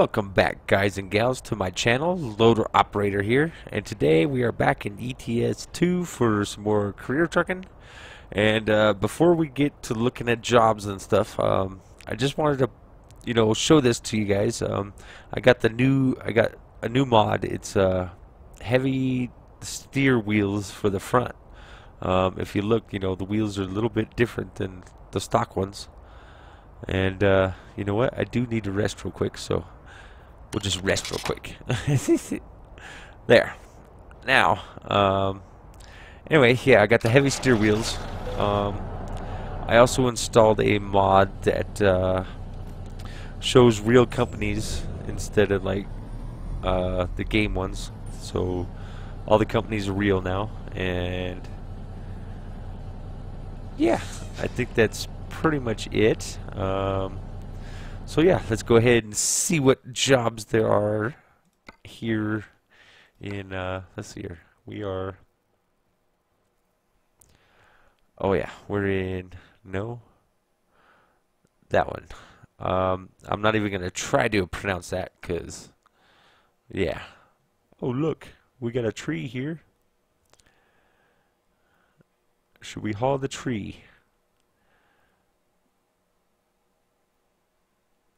Welcome back guys and gals to my channel, Loader Operator here, and today we are back in ETS 2 for some more career trucking. And uh, before we get to looking at jobs and stuff, um, I just wanted to, you know, show this to you guys. Um, I got the new, I got a new mod. It's uh, heavy steer wheels for the front. Um, if you look, you know, the wheels are a little bit different than the stock ones. And uh, you know what? I do need to rest real quick, so we'll just rest real quick. there. Now, um, anyway, yeah, I got the heavy steer wheels. Um, I also installed a mod that uh, shows real companies instead of like uh, the game ones. So all the companies are real now, and yeah, I think that's pretty much it. Um, so yeah, let's go ahead and see what jobs there are here in, uh, let's see here. We are, oh yeah, we're in, no, that one. Um, I'm not even going to try to pronounce that because, yeah. Oh look, we got a tree here. Should we haul the tree?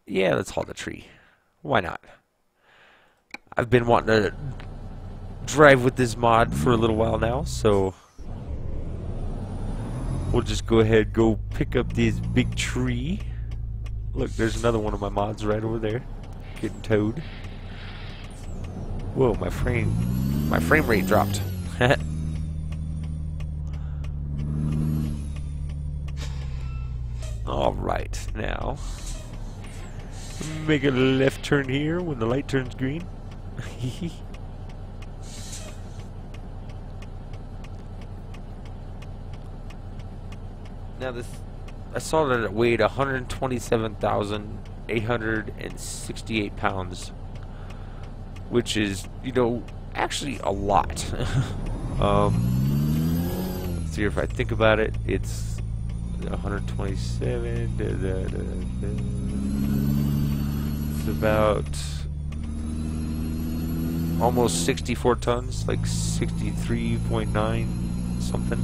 Yeah, let's haul the tree. Why not? I've been wanting to drive with this mod for a little while now, so we'll just go ahead go pick up this big tree. Look, there's another one of my mods right over there, getting towed. Whoa, my frame, my frame rate dropped. All right, now Make a left turn here when the light turns green. now this, I saw that it weighed 127,868 pounds, which is, you know, actually a lot. um, let's see if I think about it, it's 127. Da, da, da, about almost 64 tons, like 63.9 something.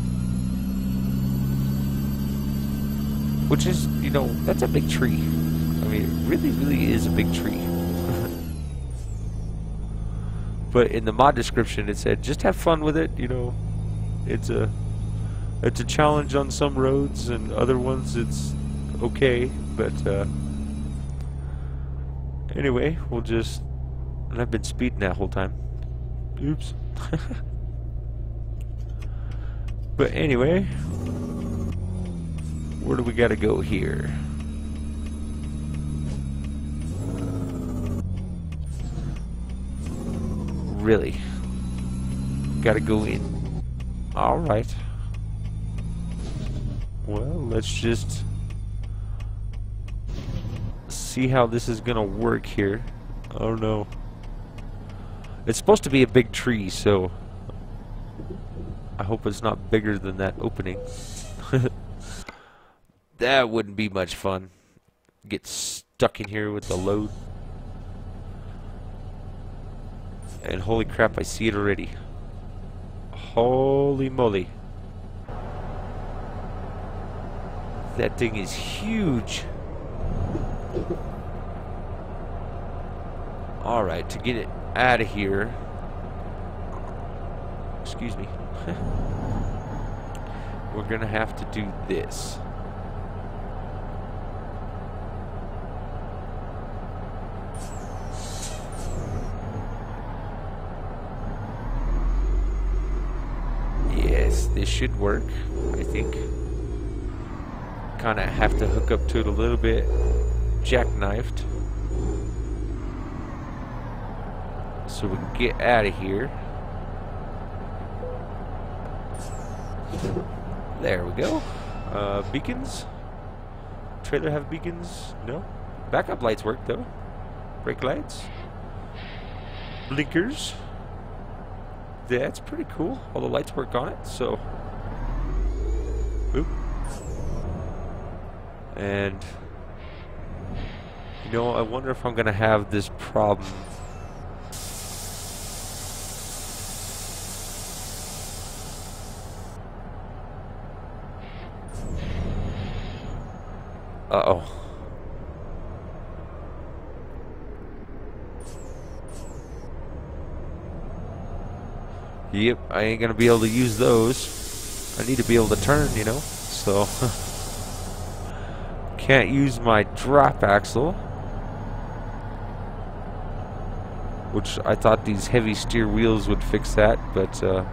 Which is, you know, that's a big tree. I mean, it really, really is a big tree. but in the mod description, it said, just have fun with it, you know. It's a, it's a challenge on some roads, and other ones it's okay, but, uh, Anyway, we'll just... And I've been speeding that whole time. Oops. but anyway... Where do we gotta go here? Really? Gotta go in. Alright. Well, let's just see how this is gonna work here. I don't know. It's supposed to be a big tree, so I hope it's not bigger than that opening. that wouldn't be much fun. Get stuck in here with the load. And holy crap, I see it already. Holy moly. That thing is huge. Alright, to get it out of here. Excuse me. we're going to have to do this. Yes, this should work, I think. Kind of have to hook up to it a little bit jackknifed. So we can get out of here. There we go. Uh, beacons? Trailer have beacons? No. Backup lights work though. Brake lights. Blinkers. That's pretty cool. All the lights work on it, so. Oop. And You know, I wonder if I'm gonna have this problem. Uh-oh. Yep, I ain't gonna be able to use those. I need to be able to turn, you know, so... Can't use my drop axle. Which I thought these heavy steer wheels would fix that, but uh,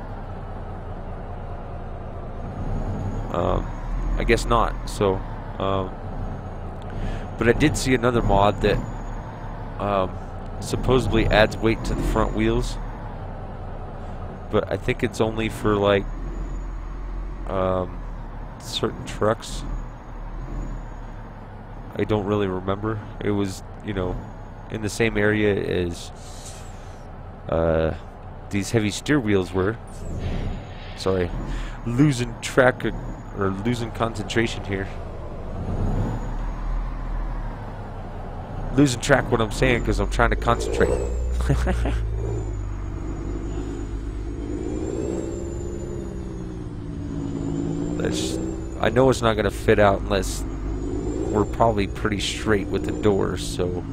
um, I guess not. So, um, but I did see another mod that um, supposedly adds weight to the front wheels, but I think it's only for like um, certain trucks. I don't really remember. It was, you know, in the same area as uh, these heavy steer wheels were. Sorry, losing track or losing concentration here. Losing track what I'm saying because I'm trying to concentrate. I know it's not going to fit out unless we're probably pretty straight with the doors, so...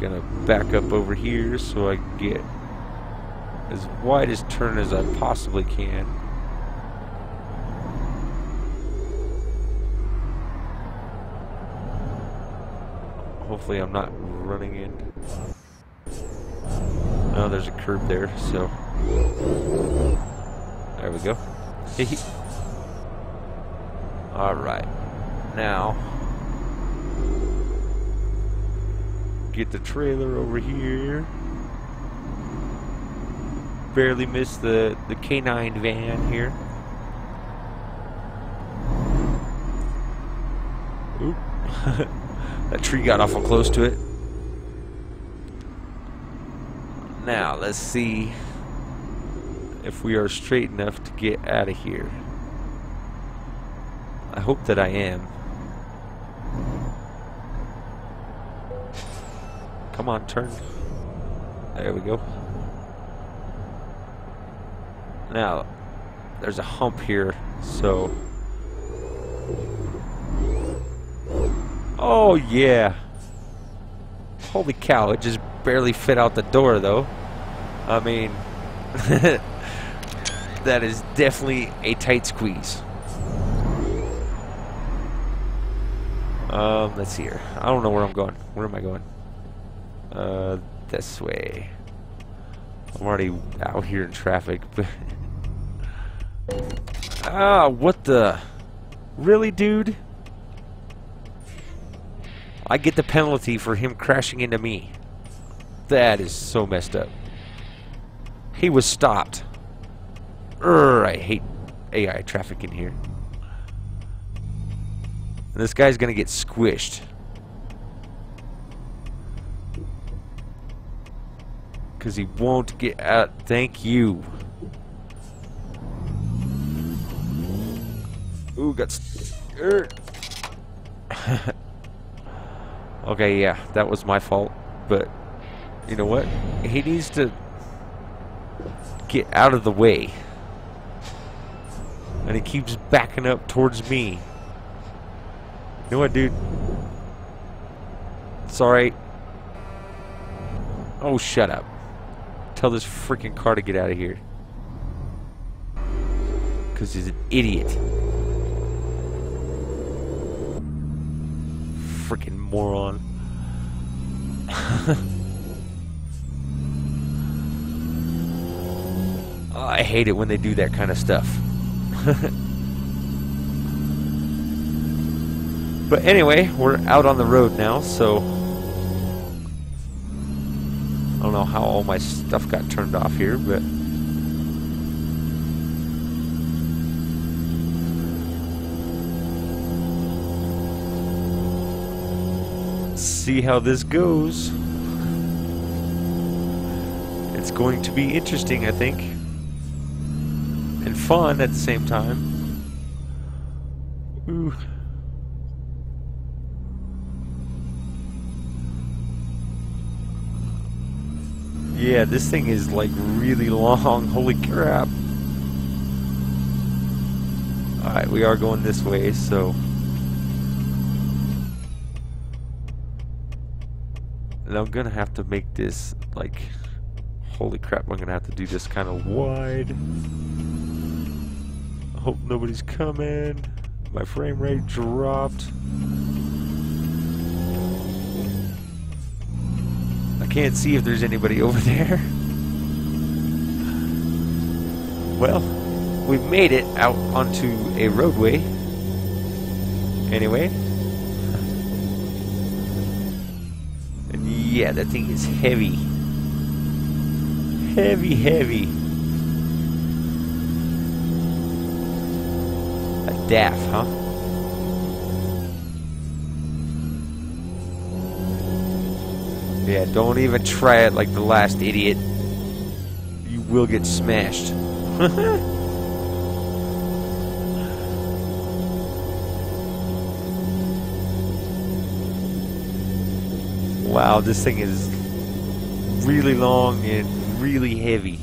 gonna back up over here so I get as wide as turn as I possibly can. Hopefully I'm not running in. Oh, there's a curb there, so... There we go. Alright. Now, get the trailer over here. Barely missed the, the canine van here. Oop. that tree got awful close to it. Now, let's see if we are straight enough to get out of here. I hope that I am. Come on, turn. There we go. Now, there's a hump here, so... Oh, yeah. Holy cow, it just barely fit out the door, though. I mean... that is definitely a tight squeeze. Um, let's see here. I don't know where I'm going. Where am I going? Uh, this way. I'm already out here in traffic, but... ah, what the... Really, dude? I get the penalty for him crashing into me. That is so messed up. He was stopped. Urgh, I hate AI traffic in here. And this guy's gonna get squished. Because he won't get out. Thank you. Ooh, got scared. Er. okay, yeah, that was my fault. But, you know what? He needs to get out of the way and he keeps backing up towards me. You know what, dude? Sorry. Oh, shut up. Tell this freaking car to get out of here. Because he's an idiot. Freaking moron. Oh, I hate it when they do that kind of stuff. but anyway, we're out on the road now, so I don't know how all my stuff got turned off here, but see how this goes. It's going to be interesting, I think And fun at the same time. Ooh. Yeah, this thing is like really long. Holy crap. Alright, we are going this way, so. And I'm gonna have to make this like. Holy crap, I'm gonna have to do this kind of wide. I hope nobody's coming. My frame rate dropped. Can't see if there's anybody over there. Well, we've made it out onto a roadway. Anyway. And yeah, that thing is heavy. Heavy, heavy. A DAF, huh? Yeah, don't even try it like the last idiot. You will get smashed. wow, this thing is really long and really heavy.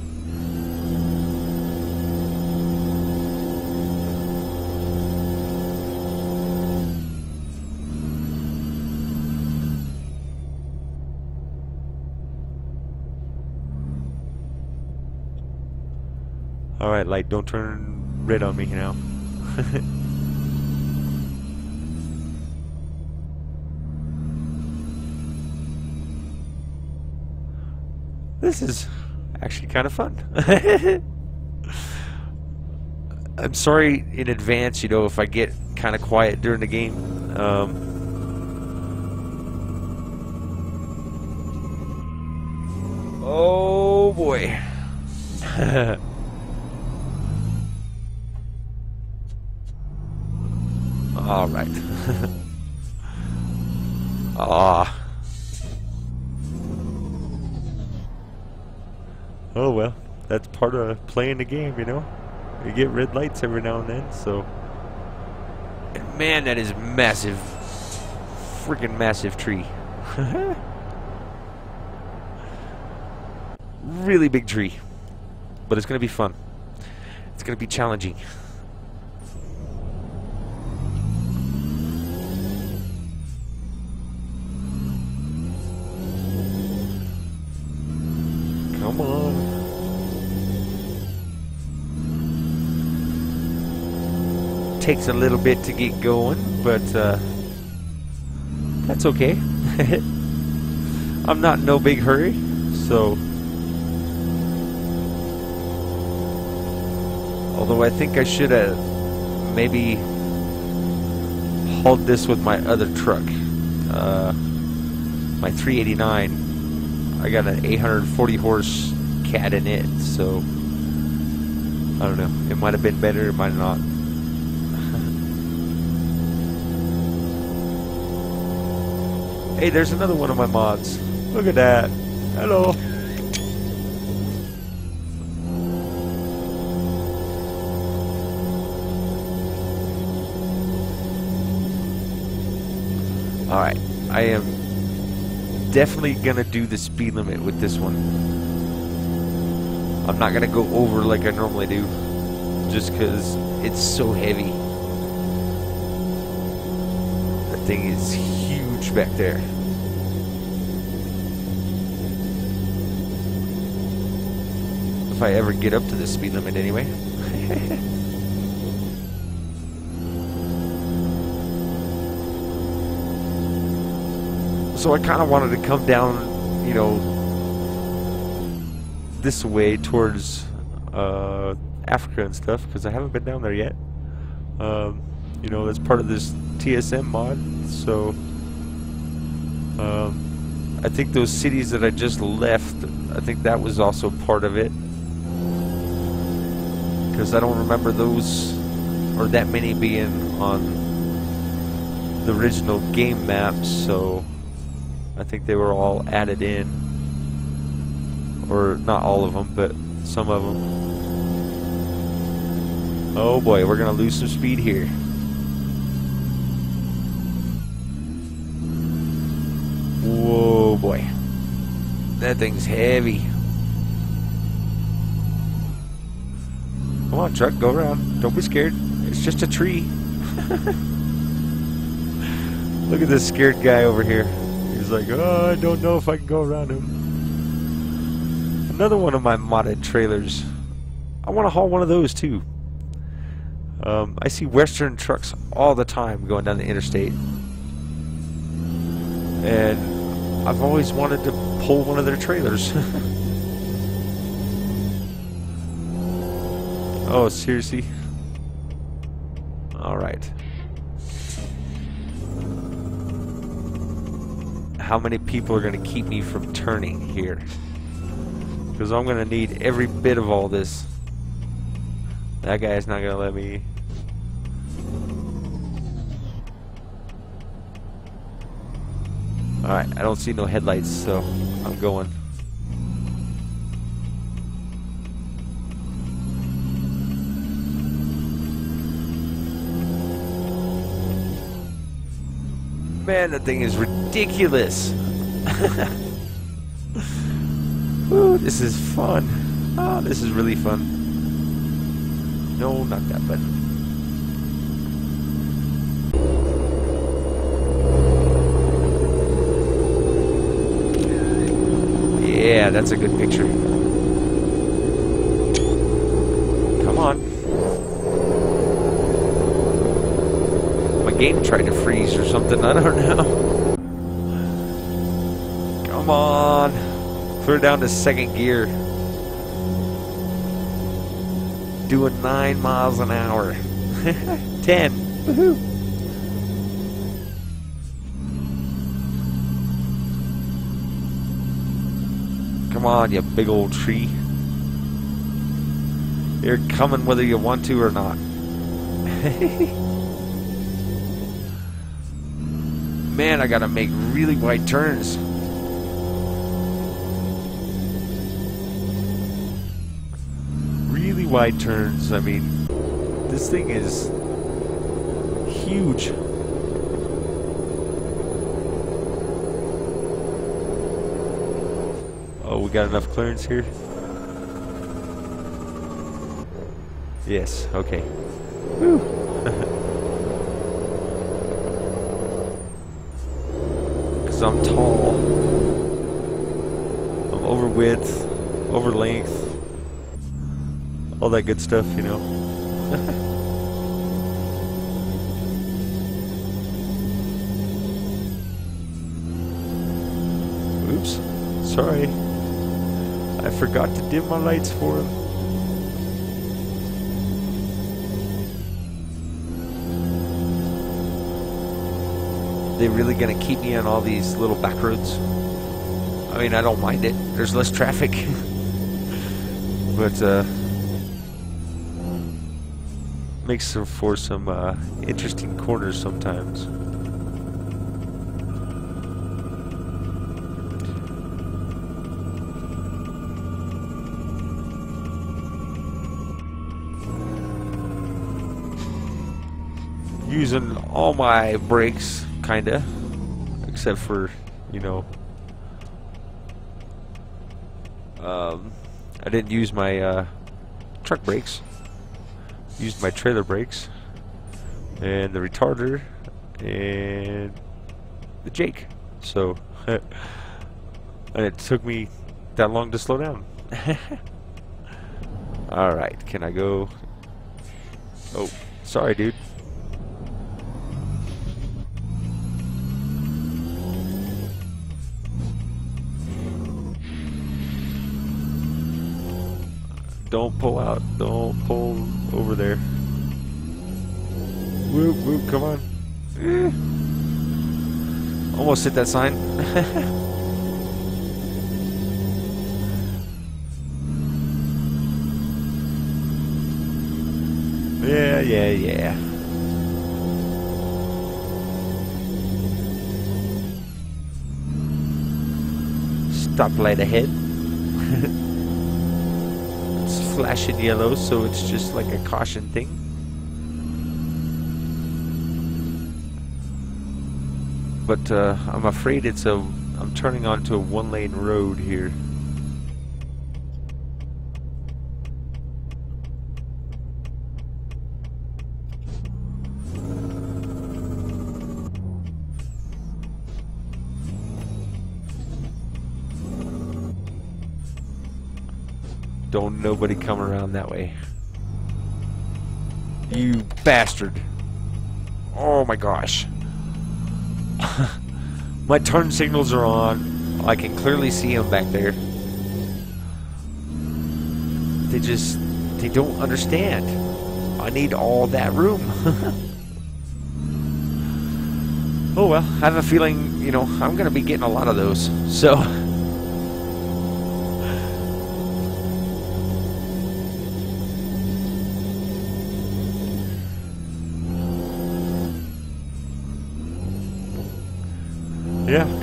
Light, don't turn red on me you now. this is actually kind of fun. I'm sorry in advance, you know, if I get kind of quiet during the game. Um, oh boy. All right. Ah. oh well, that's part of playing the game, you know. You get red lights every now and then, so. And man, that is massive, freaking massive tree. really big tree, but it's gonna be fun. It's gonna be challenging. Come on. Takes a little bit to get going, but uh, that's okay. I'm not in no big hurry, so. Although I think I should have maybe hauled this with my other truck, uh, my 389. I got an 840 horse cat in it, so I don't know. It might have been better, it might not. Hey, there's another one of my mods. Look at that. Hello. Alright, I am definitely gonna do the speed limit with this one. I'm not gonna go over like I normally do, just because it's so heavy. That thing is huge back there. If I ever get up to the speed limit anyway. so I kind of wanted to come down, you know, this way towards uh, Africa and stuff because I haven't been down there yet. Um, you know, that's part of this TSM mod. So um, I think those cities that I just left, I think that was also part of it. Because I don't remember those or that many being on the original game maps, so I think they were all added in. Or not all of them, but some of them. Oh boy, we're going to lose some speed here. Boy. That thing's heavy. Come on, truck, go around. Don't be scared. It's just a tree. Look at this scared guy over here. He's like, oh, I don't know if I can go around him. Another one of my modded trailers. I want to haul one of those too. Um, I see Western trucks all the time going down the interstate. And I've always oh. wanted to pull one of their trailers. oh, seriously? Alright. How many people are going to keep me from turning here? Because I'm going to need every bit of all this. That guy's not gonna let me. Alright, I don't see no headlights, so I'm going. Man, that thing is ridiculous. Ooh, this is fun. Oh, this is really fun. No, not that button. Yeah, that's a good picture. Come on. My game tried to freeze or something, I don't know. Come on. It down to second gear doing nine miles an hour. Ten. Woohoo. Come on, you big old tree. You're coming whether you want to or not. Man, I gotta make really wide turns. Really wide turns. I mean, this thing is huge. Oh, we got enough clearance here? Yes, okay. Woo! Because I'm tall. I'm over width, over length all that good stuff, you know. Oops, sorry. Forgot to dim my lights for him. They really gonna keep me on all these little back roads? I mean, I don't mind it. There's less traffic. but, uh, makes for some uh, interesting corners sometimes. Using all my brakes, kinda, except for, you know, um, I didn't use my uh, truck brakes used my trailer brakes and the retarder and the Jake. So, and it took me that long to slow down. Alright, can I go? Oh, sorry dude. Don't pull out. Don't pull over there. Whoop, whoop, come on. Eh. Almost hit that sign. yeah, yeah, yeah. Stop light ahead. flashing yellow, so it's just like a caution thing. But uh, I'm afraid it's a I'm turning onto a one lane road here. Don't nobody come around that way. You bastard. Oh my gosh. my turn signals are on. I can clearly see them back there. They just, they don't understand. I need all that room. oh well, I have a feeling, you know, I'm going to be getting a lot of those. So...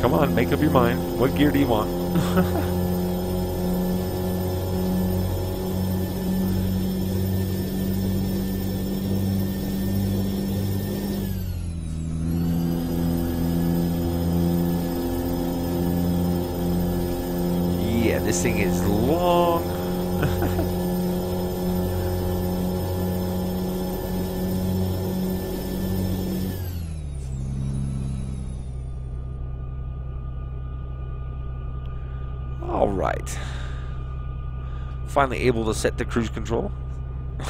come on, make up your mind. What gear do you want? Finally able to set the cruise control.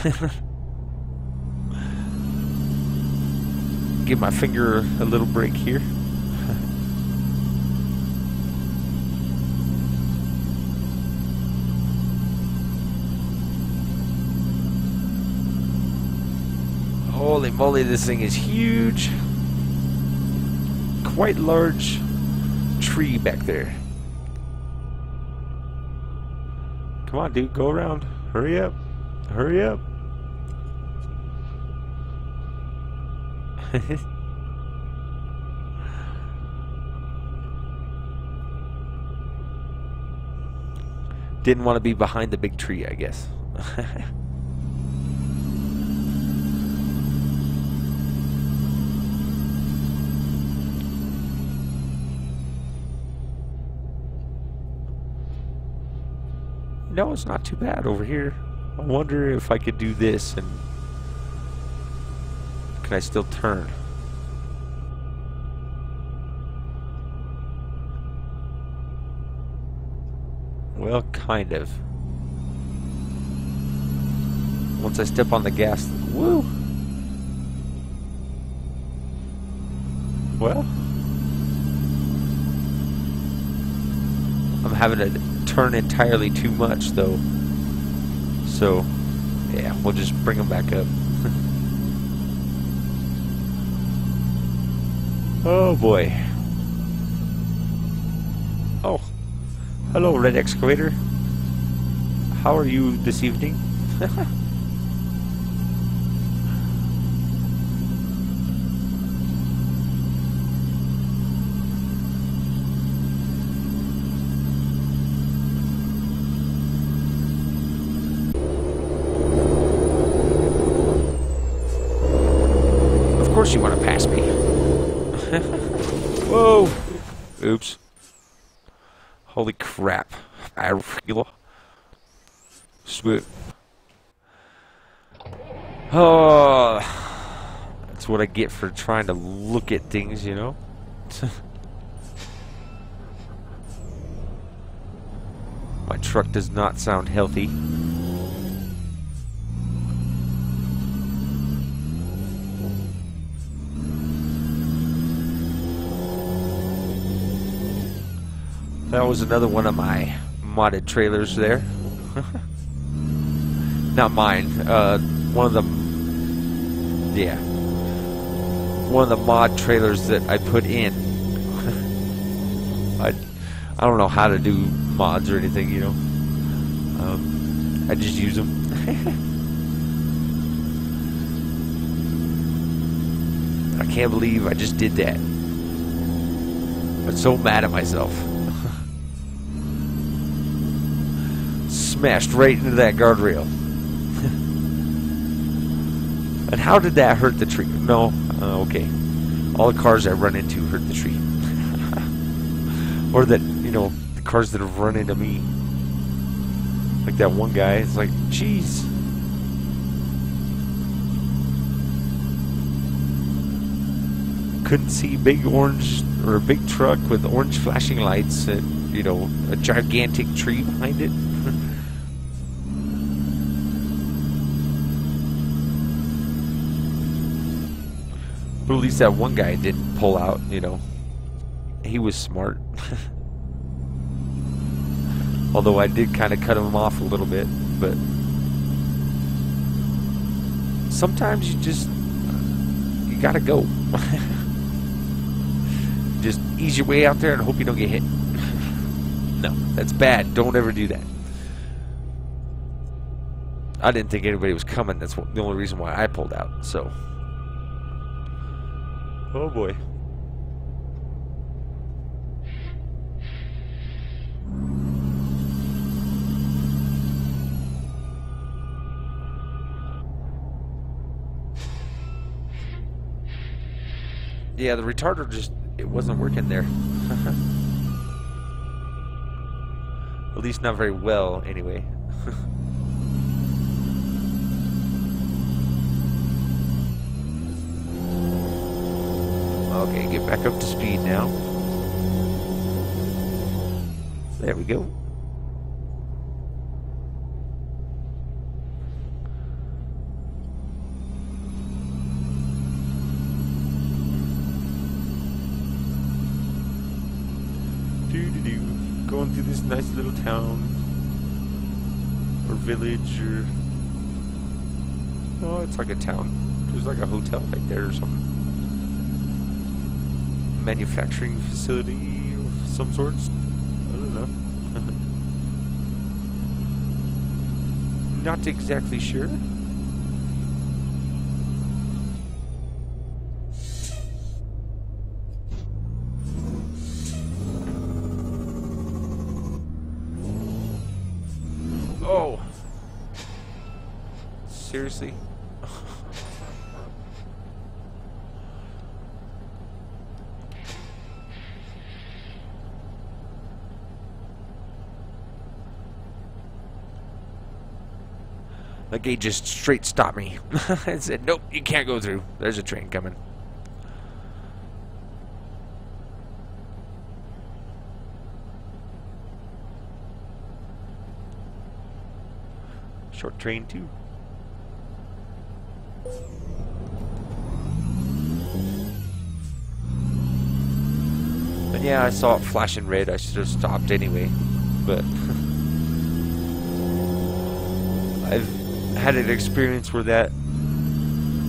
Give my finger a little break here. Holy moly, this thing is huge. Quite large tree back there. Come on, dude, go around. Hurry up. Hurry up. Didn't want to be behind the big tree, I guess. no, it's not too bad over here. I wonder if I could do this and can I still turn? Well, kind of. Once I step on the gas, woo! Well, I'm having to turn entirely too much though. So, yeah, we'll just bring them back up. oh boy. Oh, hello, Red Excavator. How are you this evening? Of course you want to pass me. Whoa! Oops. Holy crap. I feel smooth. Oh, that's what I get for trying to look at things, you know? My truck does not sound healthy. That was another one of my modded trailers there. Not mine. Uh, one of them. yeah, one of the mod trailers that I put in. I I don't know how to do mods or anything, you know. Um, I just use them. I can't believe I just did that. I'm so mad at myself. Smashed right into that guardrail. and how did that hurt the tree? No, uh, okay. All the cars I run into hurt the tree. Or that, you know, the cars that have run into me. Like that one guy, it's like, jeez. Couldn't see big orange or a big truck with orange flashing lights and, you know, a gigantic tree behind it. But at least that one guy didn't pull out, you know. He was smart. Although I did kind of cut him off a little bit, but sometimes you just you gotta go. just ease your way out there and hope you don't get hit. no, that's bad. Don't ever do that. I didn't think anybody was coming. That's the only reason why I pulled out. So, oh boy. Yeah, the retarder just, it wasn't working there. At least not very well, anyway. okay, get back up to speed now. There we go. going through this nice little town or village or oh it's like a town there's like a hotel right there or something manufacturing facility of some sorts I don't know not exactly sure Oh. Seriously? Gate just straight stopped me. I said, nope, you can't go through. There's a train coming. Short train too. And yeah, I saw it flashing red. I should have stopped anyway. But I've had an experience where that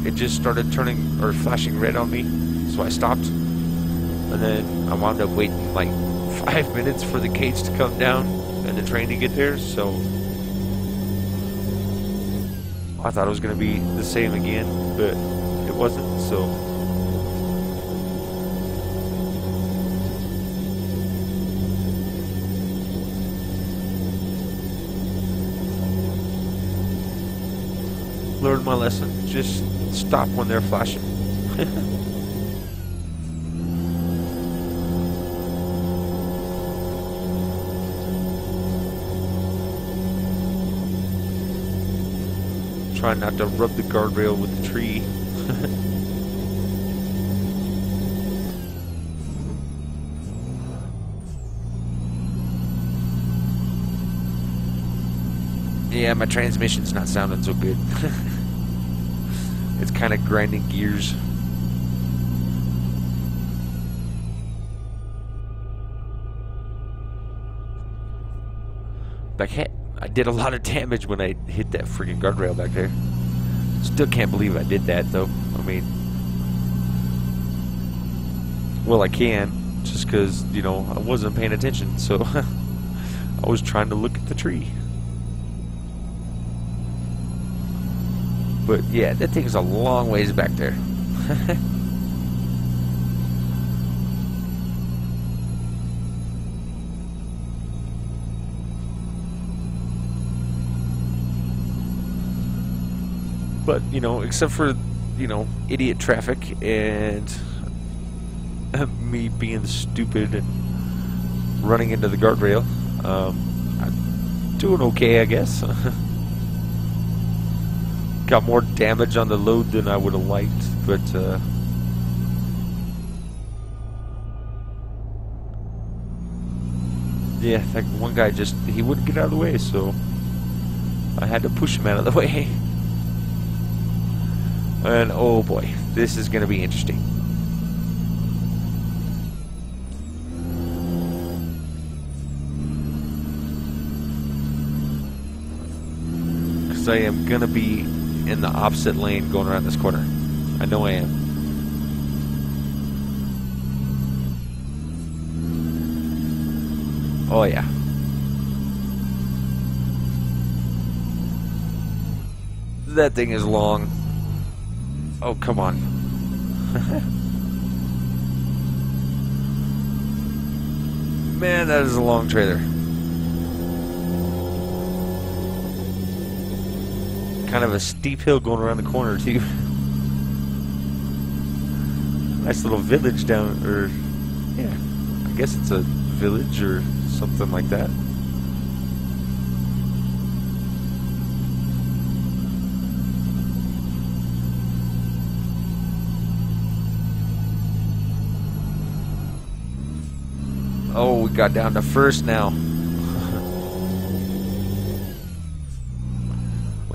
it just started turning or flashing red on me. So I stopped. And then I wound up waiting like five minutes for the cage to come down and the train to get there. So I thought it was going to be the same again, but it wasn't. So lesson. Just stop when they're flashing. Try not to rub the guardrail with the tree. yeah, my transmission's not sounding so good. it's kind of grinding gears. Like, hey, I did a lot of damage when I hit that freaking guardrail back there. Still can't believe I did that, though. I mean, well, I can, just because, you know, I wasn't paying attention, so I was trying to look at the tree. But yeah, that thing's a long ways back there. but you know, except for you know idiot traffic and me being stupid and running into the guardrail. Um, I'm doing okay, I guess. Got more damage on the load than I would have liked, but uh, yeah, that one guy just he wouldn't get out of the way, so I had to push him out of the way. And oh boy, this is going to be interesting. Because I am to be in the opposite lane going around this corner. I know I am. Oh yeah. That thing is long. Oh, come on. Man, that is a long trailer. Kind of a steep hill going around the corner, too. nice little village down, or, yeah, I guess it's a village or something like that. Oh, we got down to first now.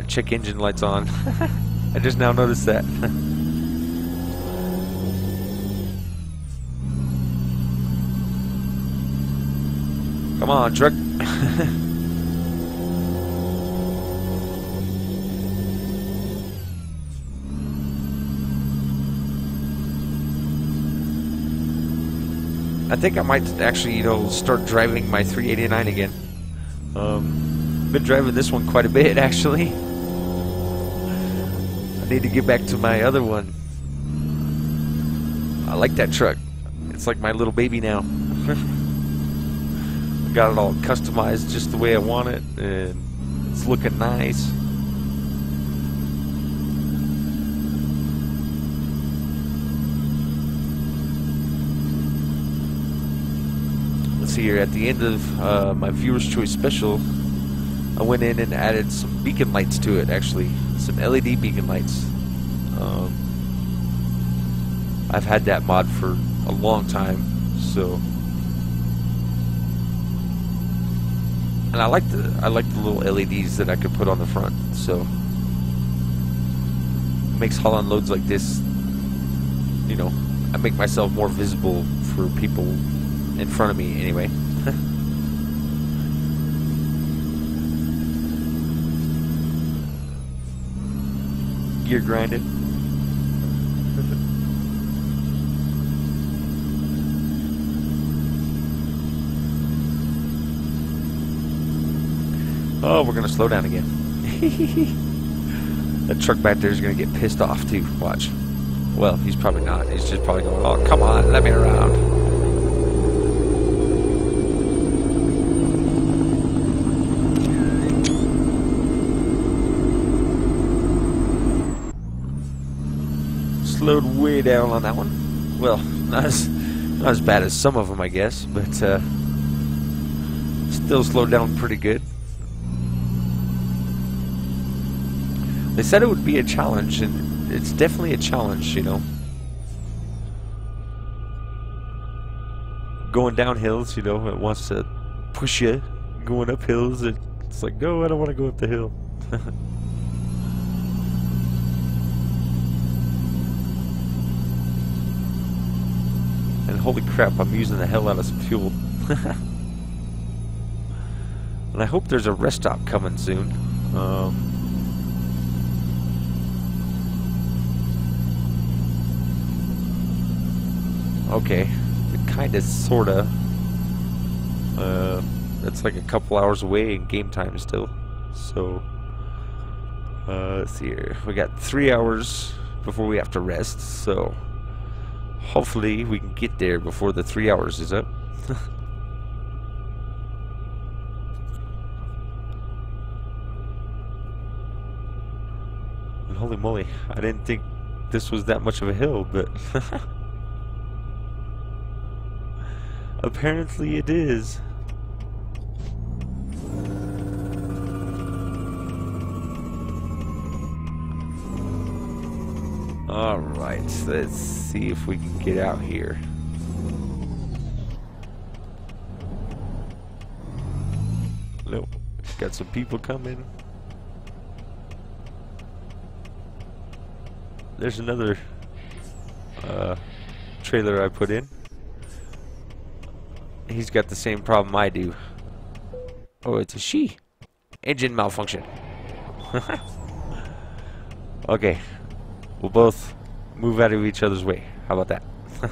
Check engine light's on. I just now noticed that. Come on, truck. I think I might actually, you know, start driving my 389 again. Um, been driving this one quite a bit, actually. Need to get back to my other one. I like that truck. It's like my little baby now. Got it all customized just the way I want it, and it's looking nice. Let's see here at the end of uh, my viewer's choice special I went in and added some beacon lights to it actually some LED beacon lights. Um, I've had that mod for a long time so. And I like the I like the little LEDs that I could put on the front so. Makes haul on loads like this you know I make myself more visible for people in front of me anyway. Gear grinded. oh, we're gonna slow down again. that truck back there is gonna get pissed off too. Watch. Well, he's probably not. He's just probably going, oh, come on, let me around. Slowed way down on that one. Well, not as not as bad as some of them, I guess, but uh, still slowed down pretty good. They said it would be a challenge, and it's definitely a challenge, you know. Going down hills, you know, it wants to push you. Going up hills, it's like, no, I don't want to go up the hill. And holy crap, I'm using the hell out of some fuel. and I hope there's a rest stop coming soon. Um, okay, kinda, sorta. Uh, it's like a couple hours away in game time still. So, uh, let's see here. We got three hours before we have to rest, so Hopefully we can get there before the three hours is up. holy moly, I didn't think this was that much of a hill, but... Apparently it is. Alright, let's see if we can get out here. Nope. Got some people coming. There's another uh, trailer I put in. He's got the same problem I do. Oh, it's a she. Engine malfunction. okay, We'll both move out of each other's way. How about that?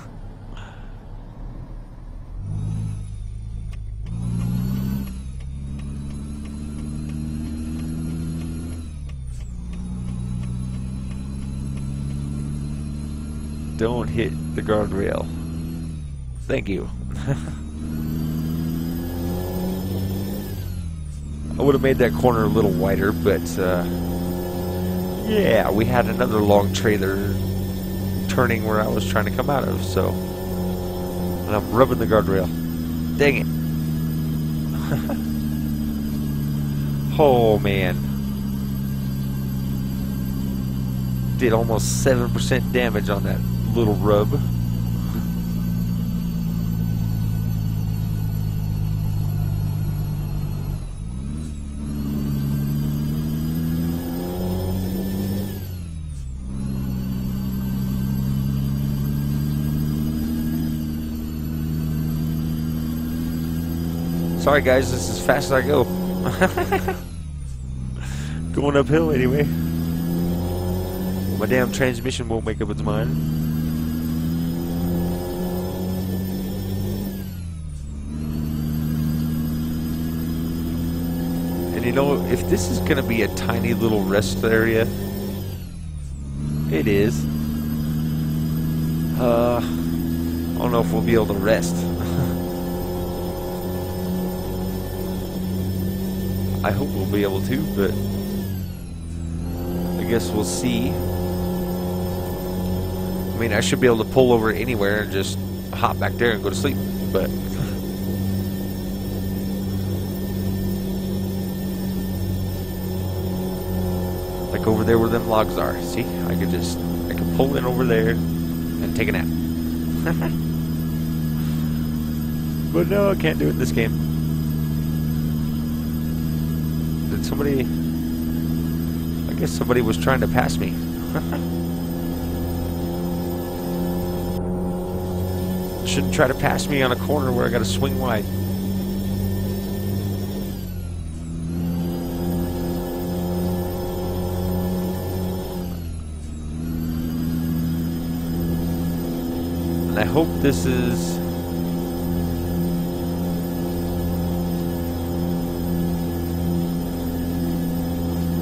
Don't hit the guardrail. Thank you. I would have made that corner a little wider, but uh, yeah, we had another long trailer turning where I was trying to come out of, so. And I'm rubbing the guardrail. Dang it. oh, man. Did almost 7% damage on that little rub. Sorry guys, this is as fast as I go. Going uphill anyway. My damn transmission won't make up its mind. And you know, if this is going to be a tiny little rest area, it is. Uh, I don't know if we'll be able to rest. I hope we'll be able to, but I guess we'll see. I mean, I should be able to pull over anywhere and just hop back there and go to sleep, but... like over there where them logs are. See? I could just, I could pull in over there and take a nap. but no, I can't do it in this game. Did somebody... I guess somebody was trying to pass me. Shouldn't try to pass me on a corner where I gotta swing wide. And I hope this is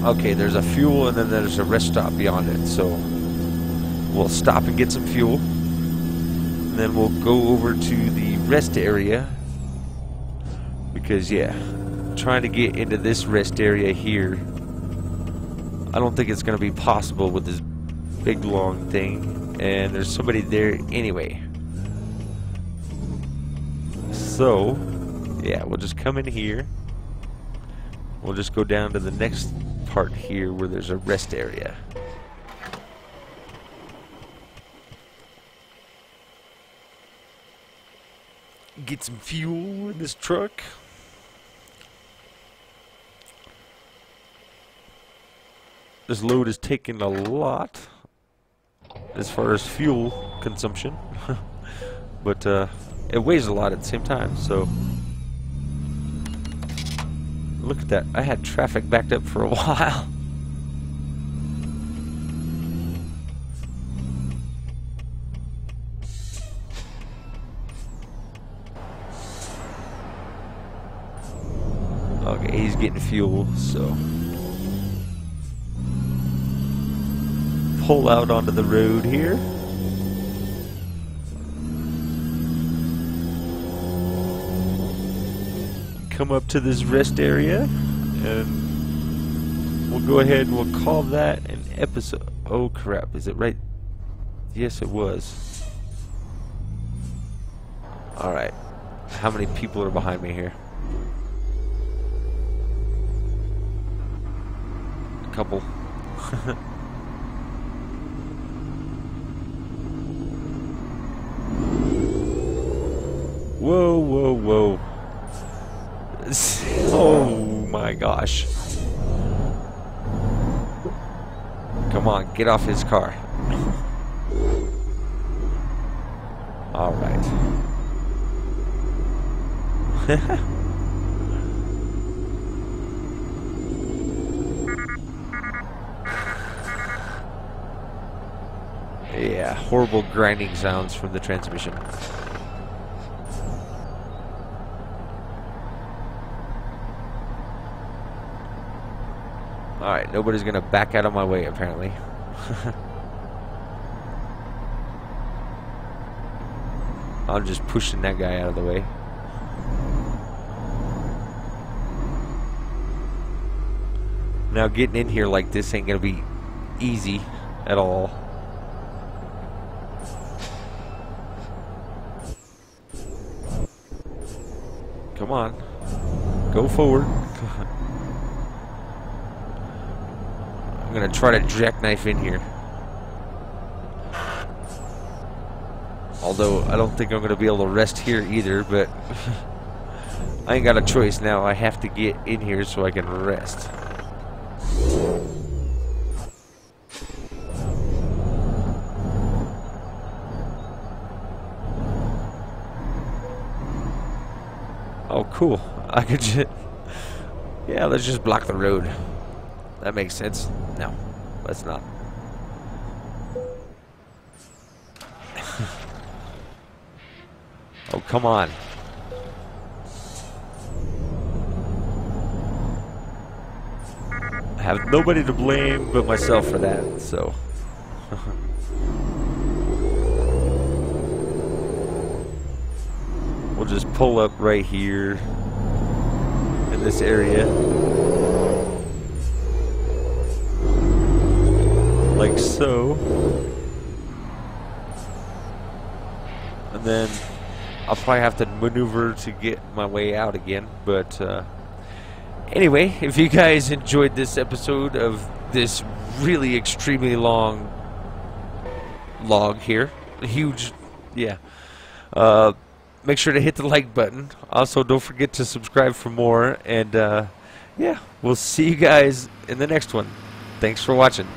Okay, there's a fuel and then there's a rest stop beyond it. So we'll stop and get some fuel. And then we'll go over to the rest area. Because, yeah, trying to get into this rest area here, I don't think it's going to be possible with this big long thing. And there's somebody there anyway. So, yeah, we'll just come in here. We'll just go down to the next part here where there's a rest area. Get some fuel in this truck. This load is taking a lot as far as fuel consumption. but uh, it weighs a lot at the same time, so Look at that. I had traffic backed up for a while. Okay, he's getting fuel, so... Pull out onto the road here. Come up to this rest area and we'll go ahead and we'll call that an episode. Oh crap, is it right? Yes, it was. Alright. how many people are behind me here. A couple. whoa, whoa, whoa. Oh my gosh. Come on, get off his car. All right. yeah, horrible grinding sounds from the transmission. Alright, nobody's gonna back out of my way apparently. I'm just pushing that guy out of the way. Now getting in here like this ain't gonna be easy at all. Come on. Go forward. I'm gonna try to jackknife in here. Although I don't think I'm gonna be able to rest here either, but I ain't got a choice now. I have to get in here so I can rest. Oh, cool. I could just... Yeah, let's just block the road. That makes sense. No, let's not. oh, come on. I have nobody to blame but myself for that, so... we'll just pull up right here in this area. Like so. And then I'll probably have to maneuver to get my way out again, but uh, anyway, if you guys enjoyed this episode of this really extremely long log here, huge, yeah, uh, make sure to hit the like button. Also, don't forget to subscribe for more. And uh, yeah, we'll see you guys in the next one. Thanks for watching.